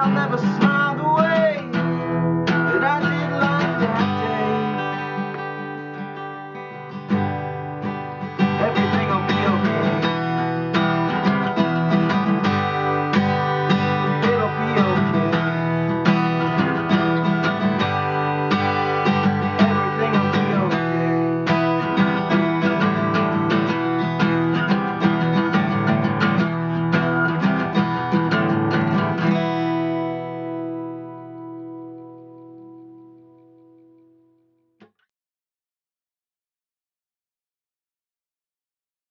I'll never smile.